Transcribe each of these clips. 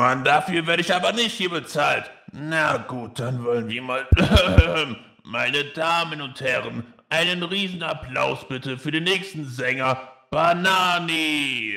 Mann, dafür werde ich aber nicht hier bezahlt. Na gut, dann wollen wir mal... Meine Damen und Herren, einen riesen Applaus bitte für den nächsten Sänger, Banani.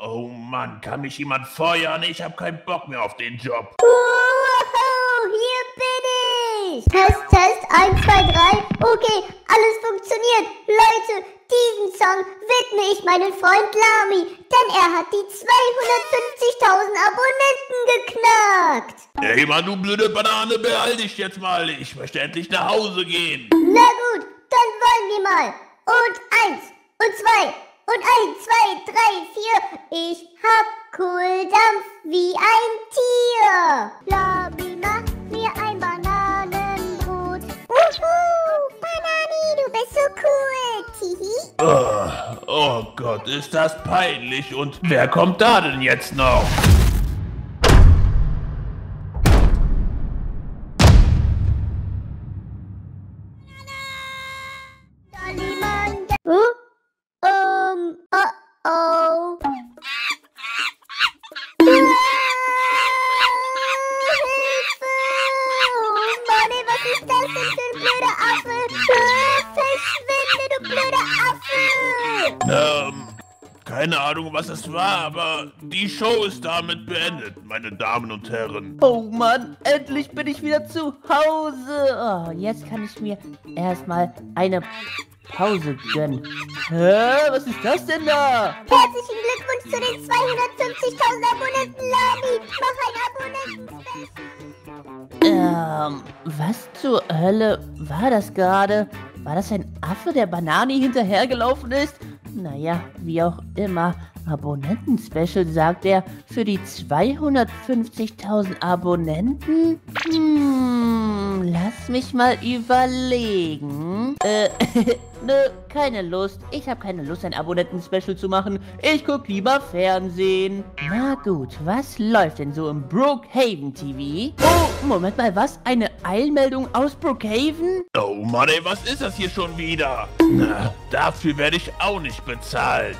Oh Mann, kann mich jemand feuern? Ich habe keinen Bock mehr auf den Job. Wow, hier bin ich. Test, Test, 1, 2, 3. Okay, alles funktioniert. Leute, diesen Song widme ich meinem Freund Lami, denn er hat die 250.000 Abonnenten geknackt. Ey Mann, du blöde Banane, behalte dich jetzt mal. Ich möchte endlich nach Hause gehen. Na gut, dann wollen wir mal. Und eins, und zwei, und eins, zwei, drei, vier. Ich hab Kohldampf wie ein Tier. Lami Gott, ist das peinlich. Und wer kommt da denn jetzt noch? Keine Ahnung, was es war, aber die Show ist damit beendet, meine Damen und Herren. Oh Mann, endlich bin ich wieder zu Hause. Oh, jetzt kann ich mir erstmal eine Pause gönnen. Hä, was ist das denn da? Herzlichen Glückwunsch zu den 250.000 Abonnenten, Lami! Mach ein Abonnenten Ähm, was zur Hölle war das gerade? War das ein Affe, der Banani hinterhergelaufen ist? Naja, wie auch immer. Abonnenten-Special, sagt er, für die 250.000 Abonnenten? Hm, lass mich mal überlegen. Äh, nö, keine Lust. Ich habe keine Lust, ein Abonnenten-Special zu machen. Ich guck lieber Fernsehen. Na gut, was läuft denn so im Brookhaven TV? Oh, Moment mal, was? Eine Eilmeldung aus Brookhaven? Oh Mann, ey, was ist das hier schon wieder? Na, dafür werde ich auch nicht bezahlt.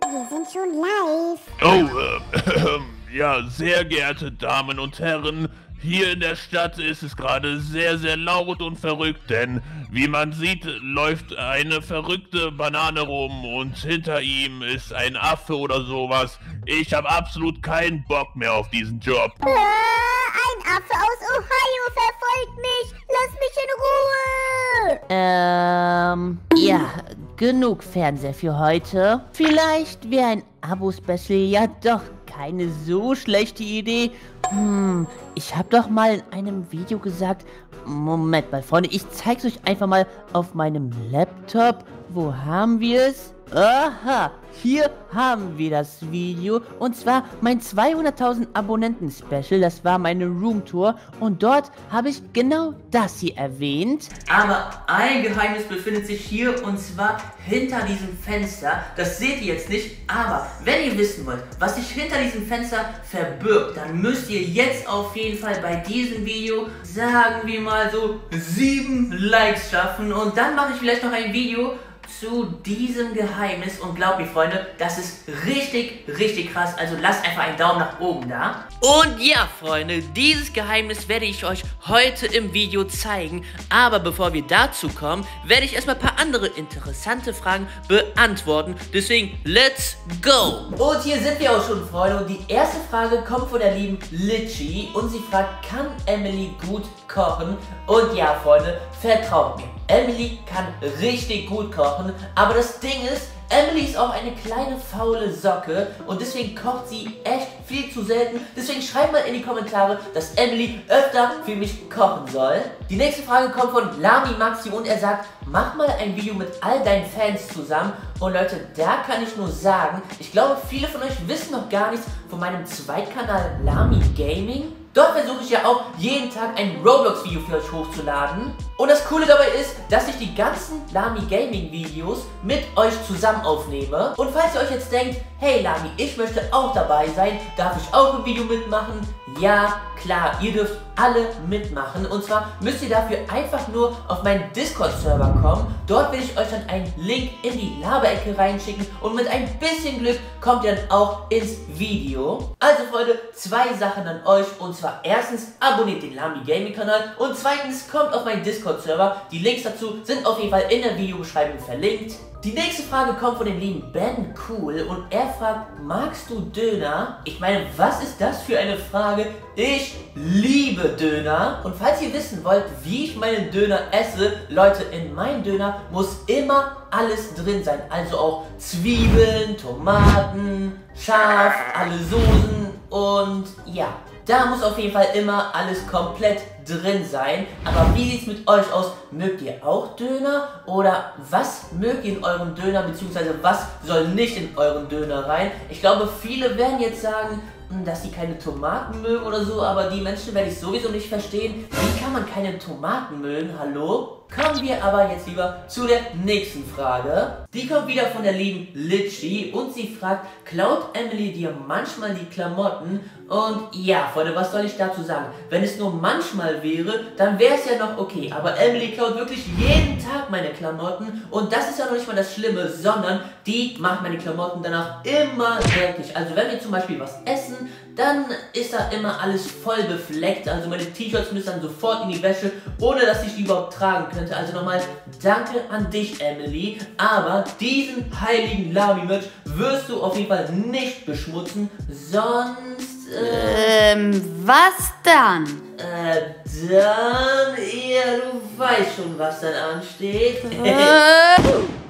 Wir sind schon live. Oh, äh, ja, sehr geehrte Damen und Herren, hier in der Stadt ist es gerade sehr, sehr laut und verrückt, denn wie man sieht, läuft eine verrückte Banane rum und hinter ihm ist ein Affe oder sowas. Ich habe absolut keinen Bock mehr auf diesen Job. Ah, ein Affe aus Ohio verfolgt mich. Lass mich in Ruhe. Ähm, ja, genug Fernseher für heute. Vielleicht wäre ein Abo-Special ja doch keine so schlechte Idee. Hm, ich habe doch mal in einem Video gesagt, Moment mal, Freunde, ich zeig's euch einfach mal auf meinem Laptop. Wo haben wir es? Aha, hier haben wir das Video und zwar mein 200.000 Abonnenten Special, das war meine Roomtour und dort habe ich genau das hier erwähnt. Aber ein Geheimnis befindet sich hier und zwar hinter diesem Fenster. Das seht ihr jetzt nicht, aber wenn ihr wissen wollt, was sich hinter diesem Fenster verbirgt, dann müsst ihr jetzt auf jeden Fall bei diesem Video, sagen wir mal so, sieben Likes schaffen und dann mache ich vielleicht noch ein Video zu diesem Geheimnis und glaubt mir Freunde, das ist richtig, richtig krass. Also lasst einfach einen Daumen nach oben da. Und ja Freunde, dieses Geheimnis werde ich euch heute im Video zeigen. Aber bevor wir dazu kommen, werde ich erstmal ein paar andere interessante Fragen beantworten. Deswegen, let's go! Und hier sind wir auch schon Freunde und die erste Frage kommt von der lieben Litchi und sie fragt, kann Emily gut kochen? Und ja Freunde, vertraut mir. Emily kann richtig gut kochen, aber das Ding ist, Emily ist auch eine kleine faule Socke und deswegen kocht sie echt viel zu selten. Deswegen schreibt mal in die Kommentare, dass Emily öfter für mich kochen soll. Die nächste Frage kommt von Lami Maxi und er sagt, mach mal ein Video mit all deinen Fans zusammen. Und Leute, da kann ich nur sagen, ich glaube viele von euch wissen noch gar nichts von meinem Zweitkanal Lami Gaming. Dort versuche ich ja auch jeden Tag ein Roblox-Video für euch hochzuladen. Und das Coole dabei ist, dass ich die ganzen Lami Gaming Videos mit euch zusammen aufnehme. Und falls ihr euch jetzt denkt, hey Lami, ich möchte auch dabei sein, darf ich auch ein Video mitmachen? Ja, klar, ihr dürft alle mitmachen. Und zwar müsst ihr dafür einfach nur auf meinen Discord-Server kommen. Dort will ich euch dann einen Link in die Laberecke reinschicken. Und mit ein bisschen Glück kommt ihr dann auch ins Video. Also Freunde, zwei Sachen an euch. Und zwar erstens, abonniert den Lami Gaming Kanal. Und zweitens, kommt auf meinen Discord-Server. Die Links dazu sind auf jeden Fall in der Videobeschreibung verlinkt. Die nächste Frage kommt von dem lieben Ben Cool und er fragt, magst du Döner? Ich meine, was ist das für eine Frage? Ich liebe Döner. Und falls ihr wissen wollt, wie ich meinen Döner esse, Leute, in meinen Döner muss immer alles drin sein. Also auch Zwiebeln, Tomaten, Schaf, alle Soßen und ja. Da muss auf jeden Fall immer alles komplett drin sein. Aber wie sieht es mit euch aus? Mögt ihr auch Döner? Oder was mögt ihr in eurem Döner? Beziehungsweise was soll nicht in euren Döner rein? Ich glaube, viele werden jetzt sagen, hm, dass sie keine Tomaten mögen oder so, aber die Menschen werde ich sowieso nicht verstehen. Wie kann man keine Tomaten mögen? Hallo? Kommen wir aber jetzt lieber zu der nächsten Frage. Die kommt wieder von der lieben Litchi und sie fragt, klaut Emily dir manchmal die Klamotten? Und ja, Freunde, was soll ich dazu sagen? Wenn es nur manchmal wäre, dann wäre es ja noch okay. Aber Emily klaut wirklich jeden Tag meine Klamotten und das ist ja noch nicht mal das Schlimme, sondern die macht meine Klamotten danach immer dreckig. Also wenn wir zum Beispiel was essen, dann ist da immer alles voll befleckt. Also meine T-Shirts müssen dann sofort in die Wäsche, ohne dass ich die überhaupt tragen könnte. Also nochmal danke an dich, Emily. Aber diesen heiligen Lami-Merch wirst du auf jeden Fall nicht beschmutzen, sonst... Äh, ähm, was dann? Äh, dann... Ja, du weißt schon, was dann ansteht. Äh.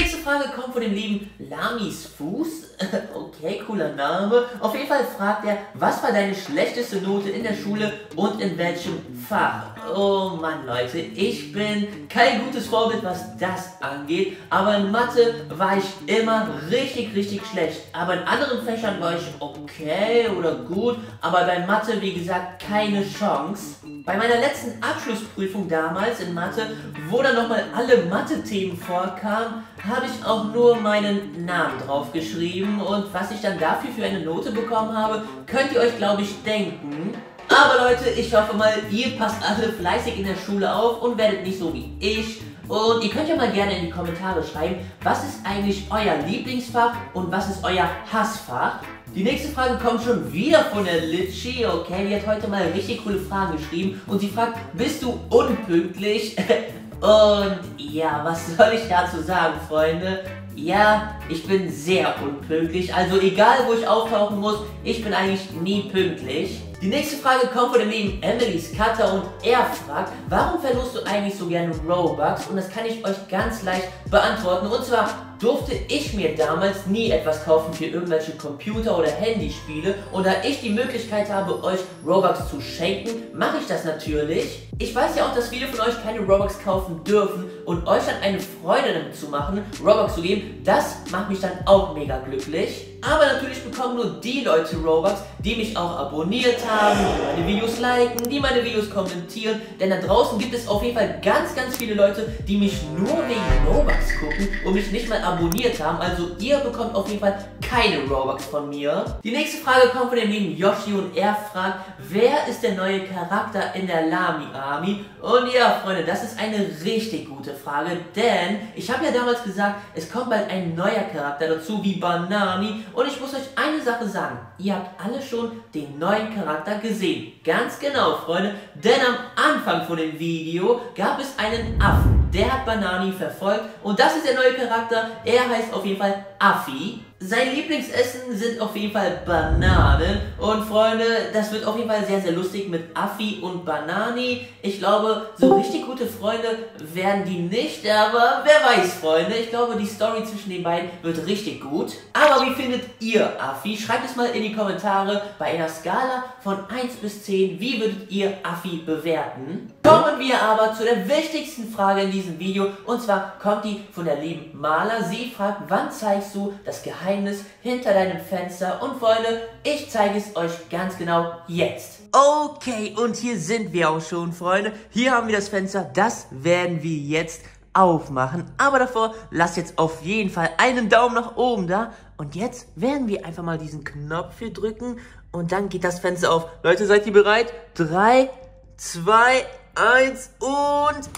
nächste Frage kommt von dem lieben Lamis Fuß. okay, cooler Name. Auf jeden Fall fragt er, was war deine schlechteste Note in der Schule und in welchem Fach? Oh Mann, Leute, ich bin kein gutes Vorbild, was das angeht. Aber in Mathe war ich immer richtig, richtig schlecht. Aber in anderen Fächern war ich okay oder gut. Aber bei Mathe, wie gesagt, keine Chance. Bei meiner letzten Abschlussprüfung damals in Mathe, wo dann nochmal alle Mathe-Themen vorkamen, habe ich auch nur meinen Namen draufgeschrieben und was ich dann dafür für eine Note bekommen habe, könnt ihr euch glaube ich denken. Aber Leute, ich hoffe mal, ihr passt alle fleißig in der Schule auf und werdet nicht so wie ich. Und ihr könnt ja mal gerne in die Kommentare schreiben, was ist eigentlich euer Lieblingsfach und was ist euer Hassfach. Die nächste Frage kommt schon wieder von der Litchi, okay? Die hat heute mal richtig coole Fragen geschrieben und sie fragt, bist du unpünktlich? Und ja, was soll ich dazu sagen, Freunde? Ja, ich bin sehr unpünktlich. Also egal, wo ich auftauchen muss, ich bin eigentlich nie pünktlich. Die nächste Frage kommt von dem lieben Emily's Cutter und er fragt, warum verlust du eigentlich so gerne Robux? Und das kann ich euch ganz leicht beantworten. Und zwar durfte ich mir damals nie etwas kaufen für irgendwelche Computer- oder Handyspiele. Und da ich die Möglichkeit habe, euch Robux zu schenken, mache ich das natürlich. Ich weiß ja auch, dass viele von euch keine Robux kaufen dürfen und euch dann eine Freude damit zu machen, Robux zu geben, das macht mich dann auch mega glücklich. Aber natürlich bekommen nur die Leute Robux, die mich auch abonniert haben, die meine Videos liken, die meine Videos kommentieren. Denn da draußen gibt es auf jeden Fall ganz, ganz viele Leute, die mich nur wegen Robux gucken und mich nicht mal abonniert haben. Also ihr bekommt auf jeden Fall keine Robux von mir. Die nächste Frage kommt von dem lieben Yoshi und er fragt, wer ist der neue Charakter in der Lami Army? Und ja, Freunde, das ist eine richtig gute Frage, denn ich habe ja damals gesagt, es kommt bald ein neuer Charakter dazu, wie Banani. Und ich muss euch eine Sache sagen, ihr habt alle schon den neuen Charakter gesehen. Ganz genau, Freunde, denn am Anfang von dem Video gab es einen Affen. Der hat Banani verfolgt und das ist der neue Charakter. Er heißt auf jeden Fall Affi. Sein Lieblingsessen sind auf jeden Fall Bananen. Und Freunde, das wird auf jeden Fall sehr, sehr lustig mit Affi und Banani. Ich glaube, so richtig gute Freunde werden die nicht. Aber wer weiß, Freunde. Ich glaube, die Story zwischen den beiden wird richtig gut. Aber wie findet ihr Affi? Schreibt es mal in die Kommentare bei einer Skala von 1 bis 10. Wie würdet ihr Affi bewerten? Kommen wir aber zu der wichtigsten Frage in diesem Video. Und zwar kommt die von der lieben Maler. Sie fragt, wann zeigst du das Geheimnis hinter deinem Fenster. Und Freunde, ich zeige es euch ganz genau jetzt. Okay, und hier sind wir auch schon, Freunde. Hier haben wir das Fenster. Das werden wir jetzt aufmachen. Aber davor lasst jetzt auf jeden Fall einen Daumen nach oben da und jetzt werden wir einfach mal diesen Knopf hier drücken und dann geht das Fenster auf. Leute, seid ihr bereit? Drei, zwei, eins und...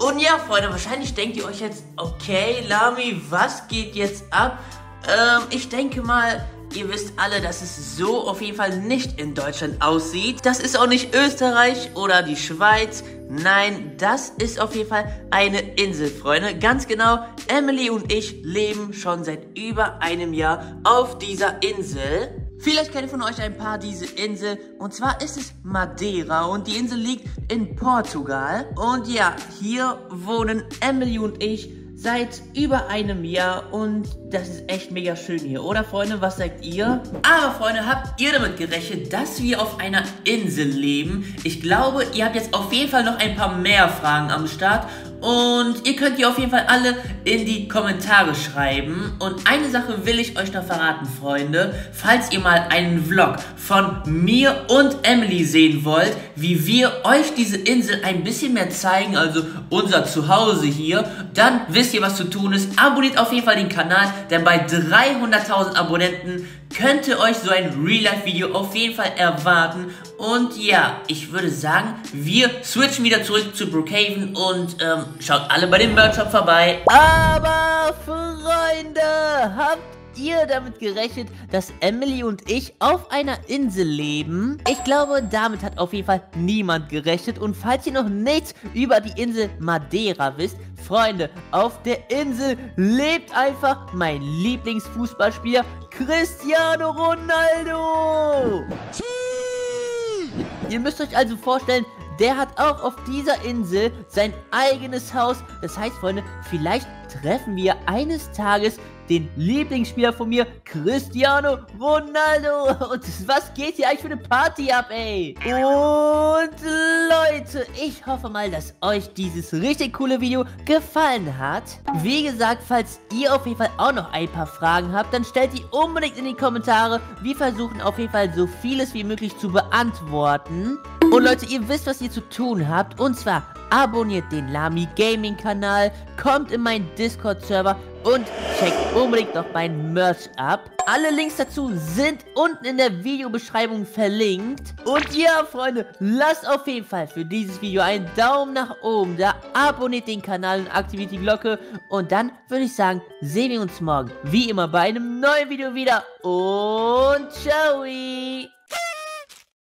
Und ja, Freunde, wahrscheinlich denkt ihr euch jetzt, okay, Lami, was geht jetzt ab? Ähm, ich denke mal, ihr wisst alle, dass es so auf jeden Fall nicht in Deutschland aussieht. Das ist auch nicht Österreich oder die Schweiz. Nein, das ist auf jeden Fall eine Insel, Freunde. Ganz genau, Emily und ich leben schon seit über einem Jahr auf dieser Insel. Vielleicht kennt von euch ein paar diese Insel und zwar ist es Madeira und die Insel liegt in Portugal. Und ja, hier wohnen Emily und ich seit über einem Jahr und das ist echt mega schön hier, oder Freunde? Was sagt ihr? Aber Freunde, habt ihr damit gerechnet, dass wir auf einer Insel leben? Ich glaube, ihr habt jetzt auf jeden Fall noch ein paar mehr Fragen am Start und ihr könnt die auf jeden Fall alle in die Kommentare schreiben. Und eine Sache will ich euch noch verraten, Freunde. Falls ihr mal einen Vlog von mir und Emily sehen wollt, wie wir euch diese Insel ein bisschen mehr zeigen, also unser Zuhause hier, dann wisst ihr, was zu tun ist. Abonniert auf jeden Fall den Kanal, denn bei 300.000 Abonnenten könnt ihr euch so ein Real-Life-Video auf jeden Fall erwarten. Und ja, ich würde sagen, wir switchen wieder zurück zu Brookhaven und ähm, schaut alle bei dem Merch-Shop vorbei. Aber Freunde, habt ihr damit gerechnet, dass Emily und ich auf einer Insel leben? Ich glaube, damit hat auf jeden Fall niemand gerechnet. Und falls ihr noch nichts über die Insel Madeira wisst, Freunde, auf der Insel lebt einfach mein Lieblingsfußballspieler Cristiano Ronaldo. Ihr müsst euch also vorstellen, der hat auch auf dieser Insel sein eigenes Haus. Das heißt, Freunde, vielleicht treffen wir eines Tages den Lieblingsspieler von mir, Cristiano Ronaldo. Und was geht hier eigentlich für eine Party ab, ey? Und Leute, ich hoffe mal, dass euch dieses richtig coole Video gefallen hat. Wie gesagt, falls ihr auf jeden Fall auch noch ein paar Fragen habt, dann stellt die unbedingt in die Kommentare. Wir versuchen auf jeden Fall so vieles wie möglich zu beantworten. Und Leute, ihr wisst, was ihr zu tun habt. Und zwar abonniert den Lami Gaming Kanal, kommt in meinen Discord-Server und checkt unbedingt noch mein Merch ab. Alle Links dazu sind unten in der Videobeschreibung verlinkt. Und ja, Freunde, lasst auf jeden Fall für dieses Video einen Daumen nach oben da. Abonniert den Kanal und aktiviert die Glocke. Und dann würde ich sagen, sehen wir uns morgen wie immer bei einem neuen Video wieder. Und ciao!